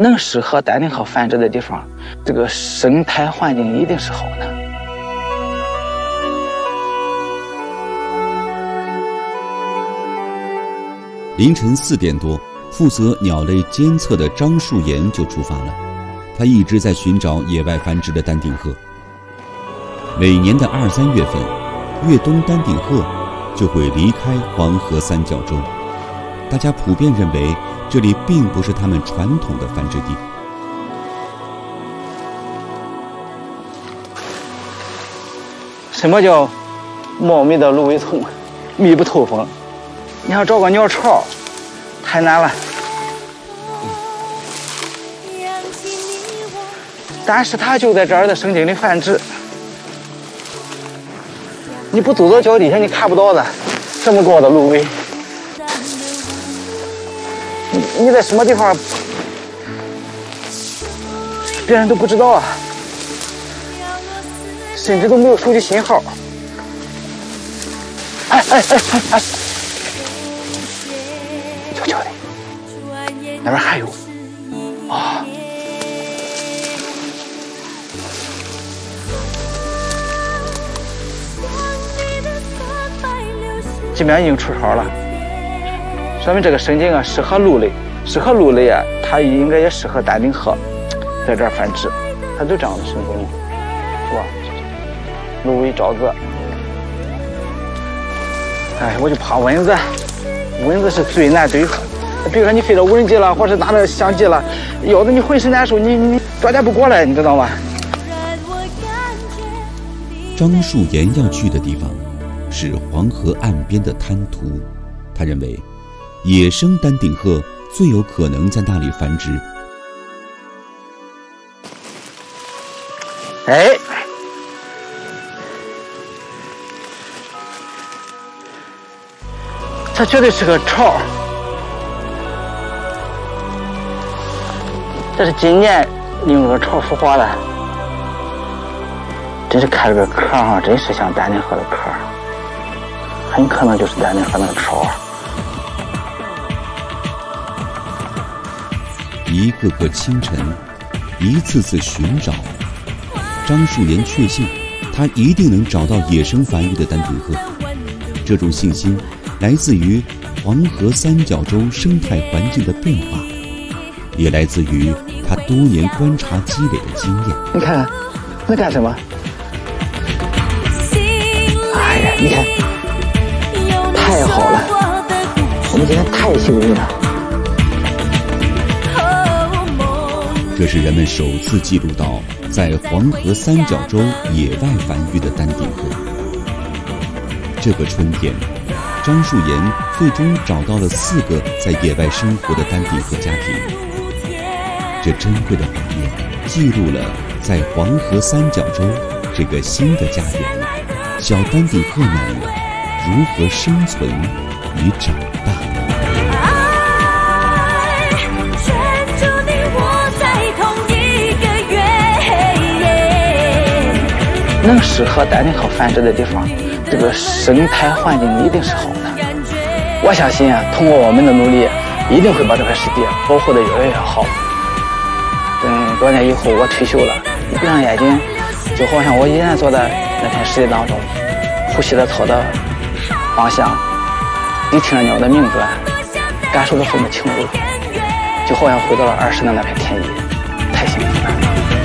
能适合丹顶鹤繁殖的地方，这个生态环境一定是好的。凌晨四点多，负责鸟类监测的张树岩就出发了。他一直在寻找野外繁殖的丹顶鹤。每年的二三月份，越冬丹顶鹤就会离开黄河三角洲。大家普遍认为。这里并不是他们传统的繁殖地。什么叫茂密的芦苇丛，密不透风？你要找个鸟巢，太难了。但是它就在这儿的生境里繁殖，你不走到脚底下，你看不到的，这么高的芦苇。你在什么地方？别人都不知道啊，甚至都没有手机信号。哎哎哎哎哎！悄悄的，那边还有啊！这边已经出潮了，说明这个神经啊适合鹿类。适合鹿类啊，它应该也适合丹顶鹤在这儿繁殖，它就这样的生精，是吧？芦苇沼泽。哎，我就怕蚊子，蚊子是最难对付。比如说你飞到无人机了，或者拿着相机了，咬得你浑身难受，你你招架不过来，你知道吗？张树岩要去的地方是黄河岸边的滩涂，他认为野生丹顶鹤。最有可能在那里繁殖。哎，它绝对是个巢。这是今年利用这个巢孵化的，真是看这个壳哈，真是像丹顶鹤的壳，很可能就是丹顶鹤那个巢。一个个清晨，一次次寻找，张树岩确信，他一定能找到野生繁育的丹顶鹤。这种信心来自于黄河三角洲生态环境的变化，也来自于他多年观察积累的经验。你看，那干什么？哎呀，你看，太好了，我们今天太幸运了。这是人们首次记录到在黄河三角洲野外繁育的丹顶鹤。这个春天，张树岩最终找到了四个在野外生活的丹顶鹤家庭。这珍贵的画面记录了在黄河三角洲这个新的家园，小丹顶鹤们如何生存与长能适合丹顶鹤繁殖的地方，这个生态环境一定是好的。我相信啊，通过我们的努力，一定会把这块湿地保护的越来越好。等多年以后我退休了，闭上眼睛，就好像我依然坐在那片湿地当中，呼吸着草的芳香，你听着鸟的鸣啭，感受着风的轻柔，就好像回到了儿时的那片田野，太幸福了。